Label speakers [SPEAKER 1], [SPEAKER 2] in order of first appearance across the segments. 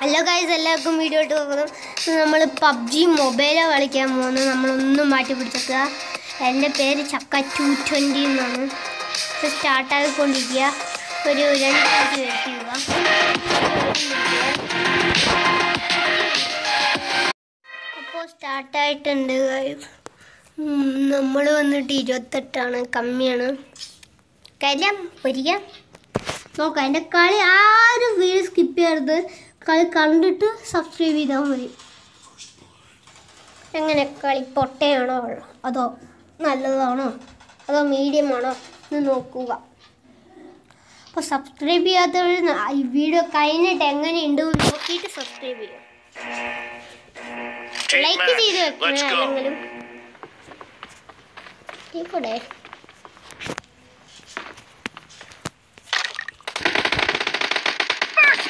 [SPEAKER 1] Hello guys എല്ലാവർക്കും video ഇട്ട് പോകുന്നു നമ്മൾ പബ്ജി മൊബൈലോ കളിക്കാൻ പോകുന്നത്. നമ്മളൊന്നും മാറ്റി പിടിച്ചേക്കുക എന്റെ പേര് ചക്ക ടു ട്വന്റി എന്നാണ്. ഇപ്പോൾ സ്റ്റാർട്ടായിക്കൊണ്ടിരിക്കുക ഒരു രണ്ട് മിനിറ്റ് അപ്പോൾ സ്റ്റാർട്ടായിട്ടുണ്ട് നമ്മൾ വന്നിട്ട് ഇരുപത്തെട്ടാണ്. കമ്മിയാണ്. കാര്യം ഒരിക്കാം. നോക്കാം എന്റെ കളി ആ ഒരു വീട് സ്കിപ്പ് ചെയ്യരുത്. കളി കണ്ടിട്ട് സബ്സ്ക്രൈബ് ചെയ്താൽ മതി. എങ്ങനെ കളി പൊട്ടയാണോ അതോ നല്ലതാണോ? അതോ മീഡിയം ആണോ? എന്ന് നോക്കുക. അപ്പോൾ സബ്സ്ക്രൈബ് ചെയ്യാത്തവർ ഈ വീഡിയോ കഴിഞ്ഞിട്ട് എങ്ങനെയുണ്ട് നോക്കിയിട്ട് സബ്സ്ക്രൈബ് ചെയ്യും. ലൈക്ക്. ചെയ്ത് വെക്കണേ. അല്ലെങ്കിലും. ഇവിടെ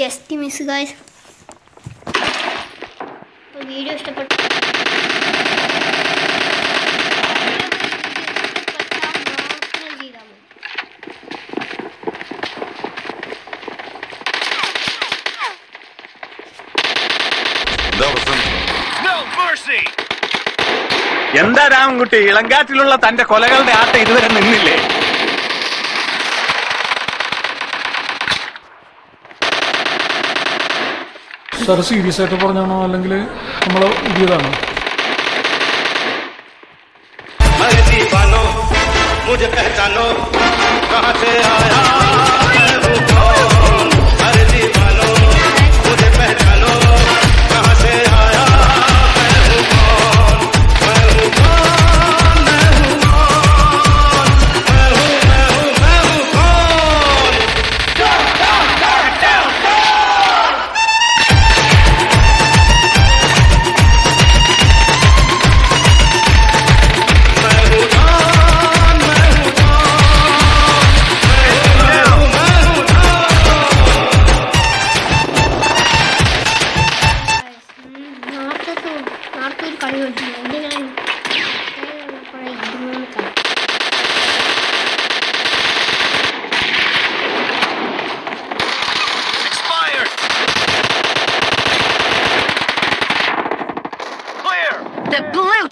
[SPEAKER 1] ജസ്റ്റ് മിസ് ഗായ്സ് വീഡിയോ ഇഷ്ടപ്പെട്ടു.
[SPEAKER 2] എന്താ രാമൻകുട്ടി? ഇളങ്കാറ്റിലുള്ള തന്റെ കൊലകളുടെ ആട്ടം ഇതുവരെ നിന്നില്ലേ?
[SPEAKER 3] സാർ സീരിയസ് ആയിട്ട് പറഞ്ഞാണോ അല്ലെങ്കിൽ നമ്മൾ പുതിയതാണോ
[SPEAKER 4] अरे दीवानो मुझे पहचानो कहाँ से आया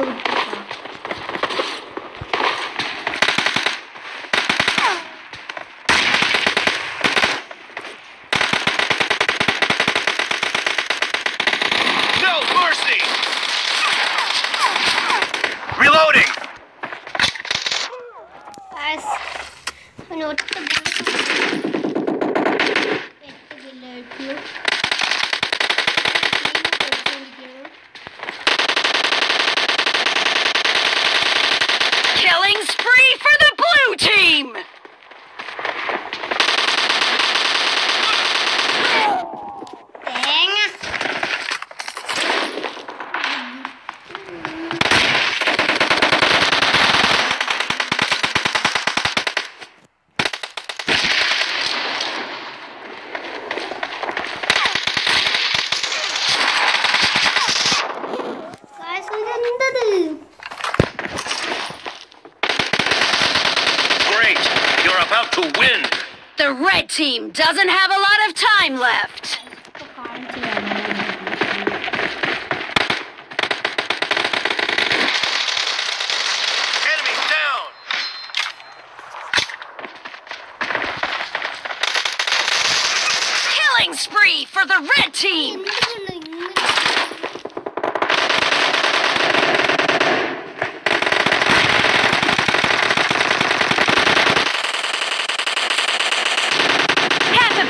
[SPEAKER 5] go The red team doesn't have a lot of time left. Killing spree for the red team. Half of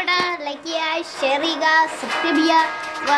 [SPEAKER 1] കളി ഇഷ്ടപ്പെട്ട ലൈക്ക് ചെയ്യുക ഷെയർ ചെയ്യുക സബ്സ്ക്രൈബ് ചെയ്യുക.